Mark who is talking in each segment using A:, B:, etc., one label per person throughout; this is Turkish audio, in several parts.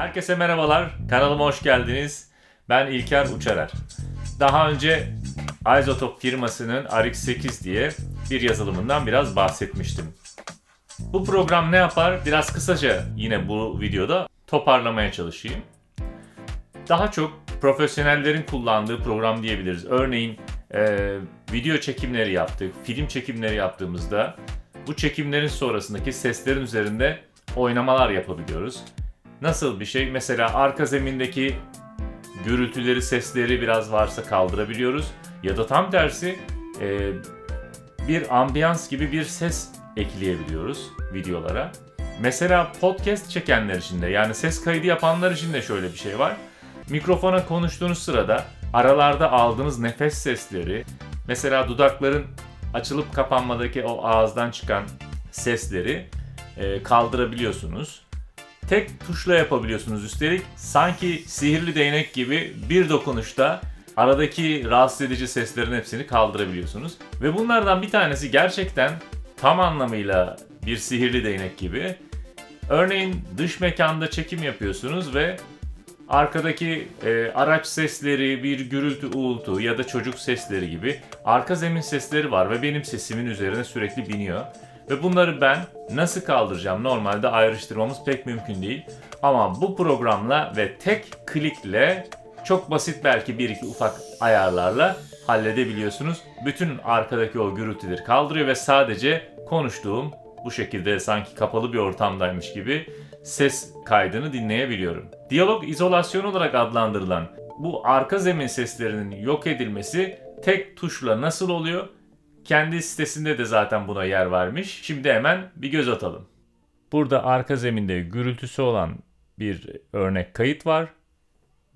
A: Herkese merhabalar. Kanalıma hoş geldiniz. Ben İlker Uçarer. Daha önce Isotop firmasının RX8 diye bir yazılımından biraz bahsetmiştim. Bu program ne yapar? Biraz kısaca yine bu videoda toparlamaya çalışayım. Daha çok profesyonellerin kullandığı program diyebiliriz. Örneğin e, video çekimleri yaptık, film çekimleri yaptığımızda bu çekimlerin sonrasındaki seslerin üzerinde oynamalar yapabiliyoruz. Nasıl bir şey? Mesela arka zemindeki gürültüleri, sesleri biraz varsa kaldırabiliyoruz. Ya da tam tersi e, bir ambiyans gibi bir ses ekleyebiliyoruz videolara. Mesela podcast çekenler için de yani ses kaydı yapanlar için de şöyle bir şey var. Mikrofona konuştuğunuz sırada aralarda aldığınız nefes sesleri, mesela dudakların açılıp kapanmadaki o ağızdan çıkan sesleri e, kaldırabiliyorsunuz. Tek tuşla yapabiliyorsunuz üstelik. Sanki sihirli değnek gibi bir dokunuşta aradaki rahatsız edici seslerin hepsini kaldırabiliyorsunuz. Ve bunlardan bir tanesi gerçekten tam anlamıyla bir sihirli değnek gibi. Örneğin dış mekanda çekim yapıyorsunuz ve arkadaki e, araç sesleri, bir gürültü uğultu ya da çocuk sesleri gibi arka zemin sesleri var ve benim sesimin üzerine sürekli biniyor. Ve bunları ben nasıl kaldıracağım normalde ayrıştırmamız pek mümkün değil. Ama bu programla ve tek klikle çok basit belki bir iki ufak ayarlarla halledebiliyorsunuz. Bütün arkadaki o gürültüleri kaldırıyor ve sadece konuştuğum bu şekilde sanki kapalı bir ortamdaymış gibi ses kaydını dinleyebiliyorum. Diyalog izolasyon olarak adlandırılan bu arka zemin seslerinin yok edilmesi tek tuşla nasıl oluyor? Kendi sitesinde de zaten buna yer vermiş. Şimdi hemen bir göz atalım. Burada arka zeminde gürültüsü olan bir örnek kayıt var.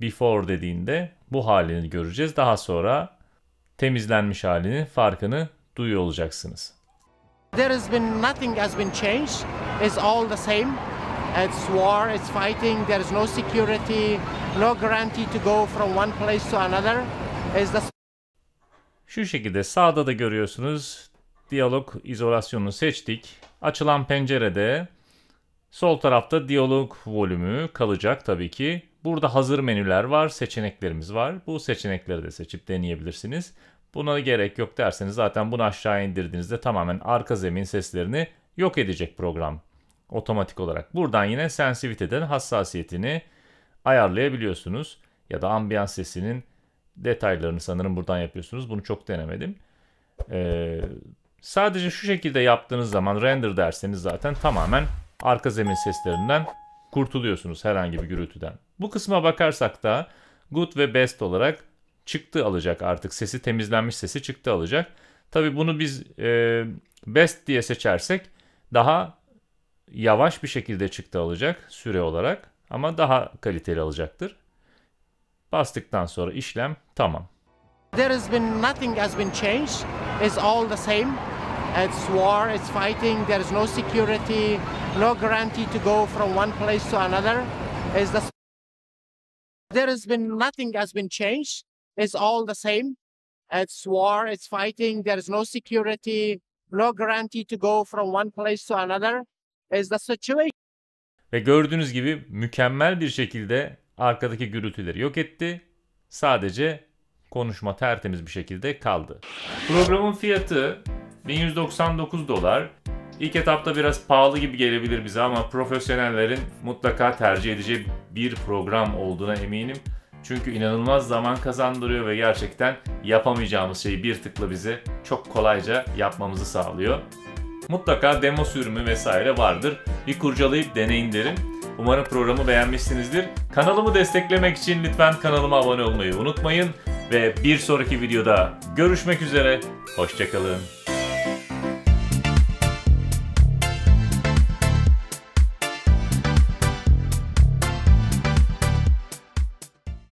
A: Before dediğinde bu halini göreceğiz. Daha sonra temizlenmiş halini farkını duyuyor olacaksınız.
B: There has been nothing has been changed. It's all the same. It's war, it's fighting. There is no security, no guarantee to go from one place to another. Is the
A: Şu şekilde sağda da görüyorsunuz. Diyalog izolasyonunu seçtik. Açılan pencerede sol tarafta diyalog volümü kalacak tabii ki. Burada hazır menüler var, seçeneklerimiz var. Bu seçenekleri de seçip deneyebilirsiniz. Buna gerek yok derseniz zaten bunu aşağı indirdiğinizde tamamen arka zemin seslerini yok edecek program. Otomatik olarak. Buradan yine sensitivity'den hassasiyetini ayarlayabiliyorsunuz. Ya da ambiyans sesinin detaylarını sanırım buradan yapıyorsunuz. Bunu çok denemedim. Ee, sadece şu şekilde yaptığınız zaman render derseniz zaten tamamen arka zemin seslerinden kurtuluyorsunuz herhangi bir gürültüden. Bu kısma bakarsak da good ve best olarak çıktı alacak artık. Sesi temizlenmiş sesi çıktı alacak. Tabi bunu biz e, best diye seçersek daha yavaş bir şekilde çıktı alacak süre olarak ama daha kaliteli alacaktır. Bastıktan sonra işlem tamam.
B: there has been nothing has been changed. It's all the same. It's war, it's fighting. There is no security, no guarantee to go from one place to another. Is the there has been nothing has been changed. It's all the same. It's war, it's fighting. There is no security, no guarantee to go from one place to another. Is the situation.
A: Ve gördüğünüz gibi mükemmel bir şekilde arkadaki gürültüleri yok etti. Sadece konuşma tertemiz bir şekilde kaldı. Programın fiyatı 1199 dolar. İlk etapta biraz pahalı gibi gelebilir bize ama profesyonellerin mutlaka tercih edeceği bir program olduğuna eminim. Çünkü inanılmaz zaman kazandırıyor ve gerçekten yapamayacağımız şeyi bir tıkla bize çok kolayca yapmamızı sağlıyor. Mutlaka demo sürümü vesaire vardır. Bir kurcalayıp deneyin derim. Umarım programı beğenmişsinizdir. Kanalımı desteklemek için lütfen kanalıma abone olmayı unutmayın. Ve bir sonraki videoda görüşmek üzere. Hoşçakalın.